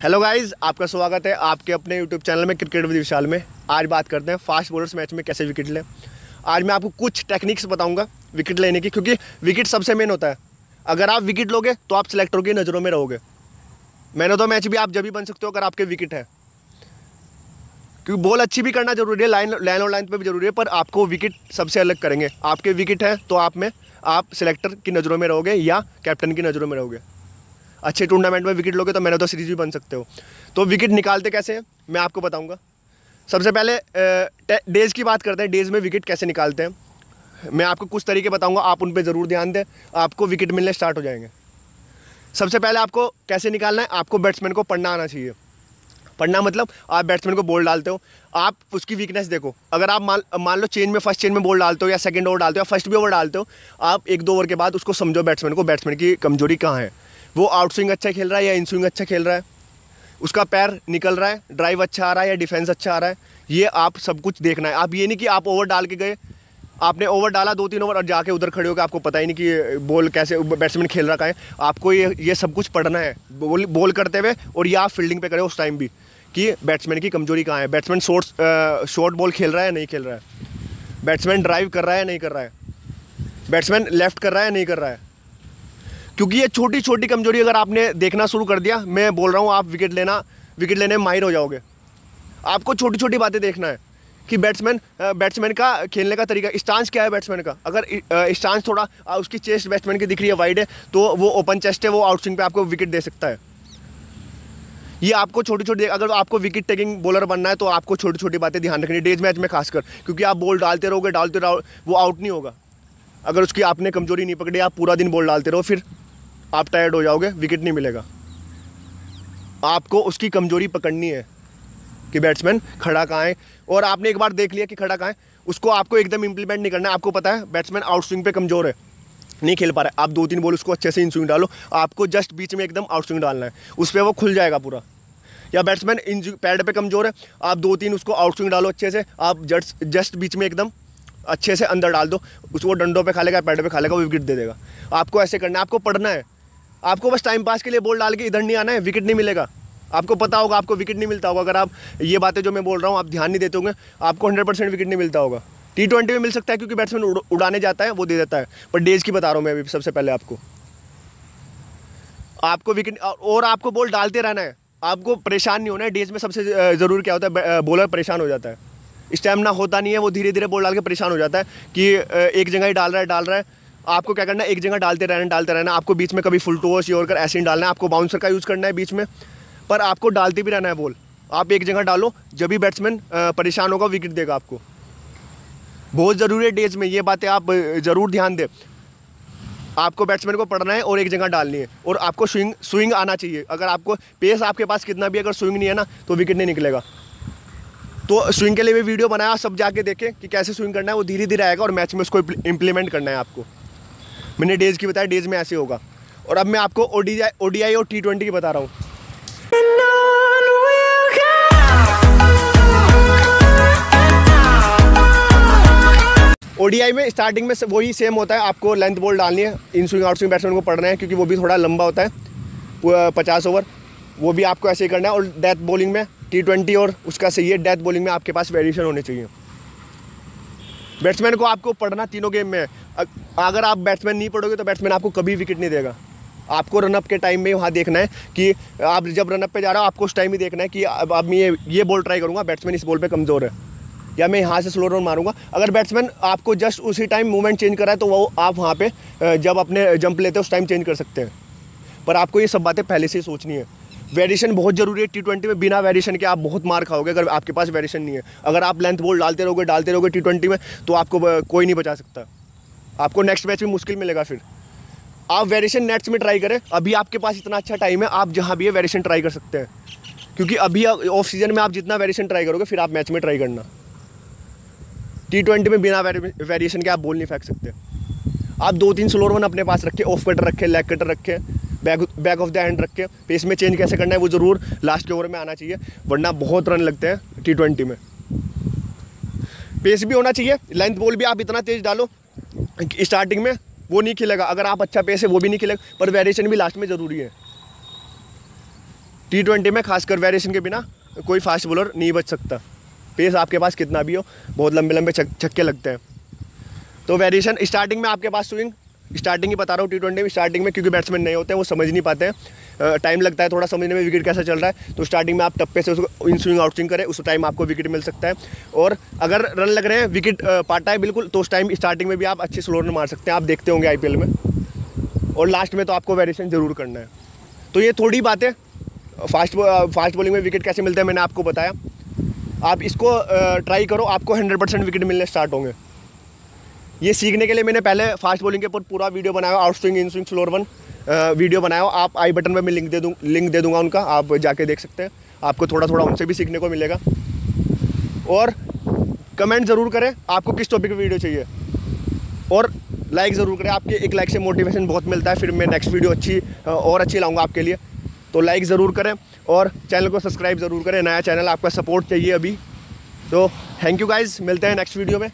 Hello guys आपका स्वागत है आपके अपने यूट्यूब चैनल में क्रिकेट विद विशाल में। आज बात करते हैं फास्ट बॉलर्स मैच में कैसे विकेट लें। आज मैं आपको कुछ टेक्निक्स बताऊँगा विकेट लेने की, क्योंकि विकेट सबसे मेन होता है। अगर आप विकेट लोगे तो आप सिलेक्टर की नज़रों में रहोगे। मैंने तो मैच भी आप जब भी बन सकते हो, अगर आपके विकेट है। क्योंकि बॉल अच्छी भी करना ज़रूरी है लाइन लाइन और लाइन पर भी ज़रूरी है, पर आपको विकेट सबसे अलग करेंगे। आपके विकेट है तो आप में, आप सिलेक्टर की नज़रों में रहोगे या कैप्टन की नज़रों में रहोगे। अच्छे टूर्नामेंट में विकेट लोगे तो मैंने तो सीरीज़ भी बन सकते हो। तो विकेट निकालते कैसे हैं? मैं आपको बताऊँगा। सबसे पहले डेज़ की बात करते हैं। डेज़ में विकेट कैसे निकालते हैं? मैं आपको कुछ तरीके बताऊँगा। आप उन पर ज़रूर ध्यान दें। आपको विकेट मिलने स्टार्ट हो जाएँगे। सबसे पहले आपको कैसे निकालना है? आपको बैट्समैन को पढ़ना आना चाहिए। पढ़ना मतलब आप बैट्समैन को बॉल डालते हो। आप उसकी वीकनेस देखो। अगर आप मान मान लो चेंज में फ़र्स्ट चेंज में बॉल डालते हो या सेकंड ओवर डालते हो या फ़र्स्ट भी ओवर डालते हो, आप एक दो ओवर के बाद उसको समझो बैट्समैन को। बैट्समैन की कमज़ोरी कहाँ है? वो आउट स्विंग अच्छा खेल रहा है या इन स्विंग अच्छा खेल रहा है? उसका पैर निकल रहा है ड्राइव अच्छा आ रहा है या डिफेंस अच्छा आ रहा है? ये आप सब कुछ देखना है। आप ये नहीं कि आप ओवर डाल के गए, आपने ओवर डाला दो तीन ओवर और जाके उधर खड़े हो गए आपको पता ही नहीं कि बॉल कैसे बैट्समैन खेल रहा है आपको ये ये सब कुछ पढ़ना है। बॉल बॉल करते हुए और ये आप फील्डिंग पे करें उस टाइम भी कि बैट्समैन की कमज़ोरी कहाँ है? बैट्समैन शॉर्ट शॉर्ट बॉल खेल रहा है नहीं खेल रहा है? बैट्समैन ड्राइव कर रहा है नहीं कर रहा है? बैट्समैन लेफ़्ट कर रहा है नहीं कर रहा है? क्योंकि ये छोटी छोटी कमज़ोरी अगर आपने देखना शुरू कर दिया, मैं बोल रहा हूँ, आप विकेट लेना विकेट लेने में माहिर हो जाओगे। आपको छोटी छोटी बातें देखना है कि बैट्समैन बैट्समैन का खेलने का तरीका स्टांस क्या है बैट्समैन का? अगर स्टांस थोड़ा उसकी चेस्ट बैट्समैन की दिख रही है वाइड है तो वो ओपन चेस्ट है, वो आउट स्विंग पे आपको विकेट दे सकता है। ये आपको छोटी छोटी अगर आपको विकेट टेकिंग बॉलर बनना है तो आपको छोटी छोटी बातें ध्यान रखनी है डेज़ मैच में खासकर। क्योंकि आप बॉल डालते रहोगे, डालते रहो, वो आउट नहीं होगा। अगर उसकी आपने कमज़ोरी नहीं पकड़ी, आप पूरा दिन बॉल डालते रहो, फिर आप टायर्ड हो जाओगे विकेट नहीं मिलेगा। आपको उसकी कमज़ोरी पकड़नी है कि बैट्समैन खड़ा कहाँ है। और आपने एक बार देख लिया कि खड़ा कहाँ है। उसको आपको एकदम इंप्लीमेंट नहीं करना है। आपको पता है बैट्समैन आउट स्विंग पे कमज़ोर है। नहीं खेल पा रहा है। आप दो तीन बॉल उसको अच्छे से इन स्विंग डालो। आपको जस्ट बीच में एकदम आउट स्विंग डालना है। उस पर वो खुल जाएगा पूरा। या बैट्समैन इन पैड पे कमज़ोर है। आप दो तीन उसको आउट स्विंग डालो अच्छे से। आप जस्ट जस्ट बीच में एकदम अच्छे से अंदर डाल दो। उसको डंडों पे खा लेगा पैड पे खा लेगा, वो विकेट दे देगा। आपको ऐसे करना है। आपको पढ़ना है। आपको बस टाइम पास के लिए बॉल डाल के इधर नहीं आना है विकेट नहीं मिलेगा। आपको पता होगा, आपको विकेट नहीं मिलता होगा। अगर आप ये बातें जो मैं बोल रहा हूँ, आप ध्यान नहीं देते होंगे, आपको हंड्रेड परसेंट विकेट नहीं मिलता होगा। टी ट्वेंटी में मिल सकता है क्योंकि बैट्समैन उड़ाने जाता है, वो दे देता है। पर डेज़ की बता रहा हूँ मैं अभी सबसे पहले आपको। आपको विकेट और आपको बॉल डालते रहना है। आपको परेशान नहीं होना है। डेज़ में सबसे ज़रूर क्या होता है बॉलर परेशान हो जाता है। स्टैमिना होता नहीं है, वो धीरे धीरे बॉल डाल के परेशान हो जाता है कि एक जगह ही डाल रहा है, डाल रहा है। आपको क्या करना है? एक जगह डालते रहना डालते रहना। आपको बीच में कभी फुल टोस योर कर ऐसे डालना है। आपको बाउंसर का यूज़ करना है बीच में। पर आपको डालते भी रहना है बॉल। आप एक जगह डालो, जब भी बैट्समैन परेशान होगा विकेट देगा आपको। बहुत ज़रूरी है डेज़ में ये बातें आप ज़रूर ध्यान दें। आपको बैट्समैन को पढ़ना है और एक जगह डालनी है। और आपको स्विंग स्विंग आना चाहिए। अगर आपको पेस आपके पास कितना भी अगर स्विंग नहीं है ना तो विकेट नहीं निकलेगा। तो स्विंग के लिए भी वीडियो बनाया। सब जाके देखें कि कैसे स्विंग करना है। वो धीरे धीरे आएगा और मैच में उसको इम्प्लीमेंट करना है आपको। मैंने डेज़ की बताया, डेज़ में ऐसे होगा। और अब मैं आपको ओडीआई ओडीआई और टी ट्वेंटी की बता रहा हूँ। ओडीआई में स्टार्टिंग में वही सेम होता है, आपको लेंथ बॉल डालनी है in swing out swing batsman को पढ़ना है, क्योंकि वो भी थोड़ा लंबा होता है पचास ओवर वो भी आपको ऐसे ही करना है, और डेथ बॉलिंग में टी ट्वेंटी और उसका सही है डेथ बॉलिंग में आपके पास वेरिएशन होने चाहिए। बैट्समैन को आपको पढ़ना तीनों गेम में अगर आप बैट्समैन नहीं पढ़ोगे तो बैट्समैन आपको कभी विकेट नहीं देगा। आपको रनअप के टाइम में वहाँ देखना है कि आप जब रनअप पे जा रहे हो, आपको उस टाइम ही देखना है कि अब अब मैं ये ये बॉल ट्राई करूँगा बैट्समैन इस बॉल पे कमज़ोर है। या मैं यहाँ से स्लो रन मारूँगा। अगर बैट्समैन आपको जस्ट उसी टाइम मूवमेंट चेंज करा है तो वो आप वहाँ पे जब अपने जंप लेते हैं, उस टाइम चेंज कर सकते हैं। पर आपको ये सब बातें पहले से ही सोचनी है। वेरिएशन बहुत ज़रूरी है टी ट्वेंटी में बिना वेरिएशन के आप बहुत मार खाओगे, अगर आपके पास वेरिएशन नहीं है। अगर आप लेंथ बॉल डालते रहोगे डालते रहोगे टी ट्वेंटी में तो आपको कोई नहीं बचा सकता। आपको नेक्स्ट मैच में मुश्किल मिलेगा फिर। आप वेरिएशन नेट्स में ट्राई करें, अभी आपके पास इतना अच्छा टाइम है, आप जहाँ भी है वेरिएशन ट्राई कर सकते हैं। क्योंकि अभी ऑफ़ सीज़न में आप जितना वेरिएशन ट्राई करोगे, फिर आप मैच में ट्राई करना। टी ट्वेंटी में बिना वेरिएशन के आप बोल नहीं फेंक सकते। आप दो तीन स्लोर वन अपने पास रखे ऑफ़ कटर रखे लेग कटर रखे back back off the hand रख। पेस में चेंज कैसे करना है, वो ज़रूर लास्ट के ओवर में आना चाहिए, वरना बहुत रन लगते हैं टी ट्वेंटी में। पेस भी होना चाहिए लेंथ बॉल भी आप इतना तेज़ डालो स्टार्टिंग में वो नहीं खेलेगा। अगर आप अच्छा पेस है वो भी नहीं खेलेगा, पर वेरिएशन भी लास्ट में ज़रूरी है। टी ट्वेंटी में खासकर वेरिएशन के बिना कोई फास्ट बॉलर नहीं बच सकता। पेस आपके पास कितना भी हो, बहुत लंबे लंबे छक्के लगते हैं। तो वेरिएशन स्टार्टिंग में आपके पास स्विंग स्टार्टिंग ही बता रहा हूँ टी ट्वेंटी में, स्टार्टिंग में, क्योंकि बैट्समैन नहीं होते हैं वो समझ नहीं पाते हैं। टाइम लगता है थोड़ा, समझने में विकेट कैसा चल रहा है। तो स्टार्टिंग में आप टप्पे से उसको इन स्विंग आउट स्विंग करें, उस टाइम आपको विकेट मिल सकता है। और अगर रन लग रहे हैं विकेट पाटा है, बिल्कुल तो उस टाइम स्टार्टिंग में भी आप अच्छे स्लोर में मार सकते हैं। आप देखते होंगे आई में। और लास्ट में तो आपको वेरिएशन ज़रूर करना है। तो ये थोड़ी बातें फास्ट फास्ट बॉलिंग में विकेट कैसे मिलते हैं मैंने आपको बताया। आप इसको ट्राई करो, आपको हंड्रेड परसेंट विकेट मिलने स्टार्ट होंगे। ये सीखने के लिए मैंने पहले फास्ट बॉलिंग के ऊपर पूरा वीडियो बनाया out swing in swing slower one video बनाया। आप आई बटन पर मैं लिंक दे दूँ लिंक दे दूँगा उनका, आप जाके देख सकते हैं। आपको थोड़ा थोड़ा उनसे भी सीखने को मिलेगा। और कमेंट ज़रूर करें, आपको किस टॉपिक पर वीडियो चाहिए। और लाइक ज़रूर करें, आपके एक लाइक से मोटिवेशन बहुत मिलता है। फिर मैं नेक्स्ट वीडियो अच्छी और अच्छी लाऊँगा आपके लिए। तो लाइक ज़रूर करें, और चैनल को सब्सक्राइब ज़रूर करें। नया चैनल आपका सपोर्ट चाहिए अभी। तो थैंक यू गाइज़ मिलते हैं नेक्स्ट वीडियो में।